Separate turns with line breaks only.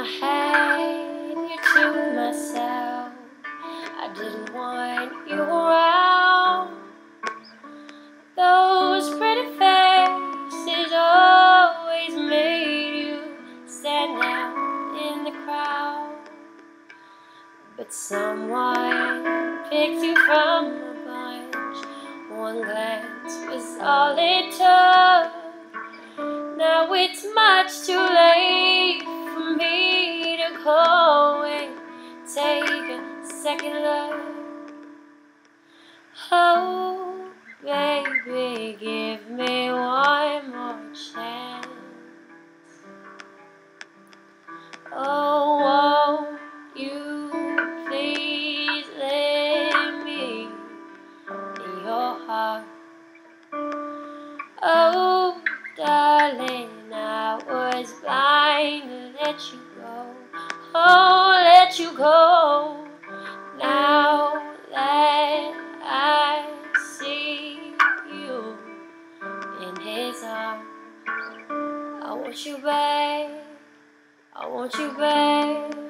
I hand you to myself. I didn't want you around. Those pretty faces always made you stand out in the crowd. But someone picked you from the bunch. One glance was all it took. Now it's much too late me to call and take a second look. Oh, baby, give me one more chance. Oh, won't you please let me in your heart? Oh, darling, I was blind to let you go. Oh, let you go. Now that I see you in his arms, I want you back. I want you back. I want you back.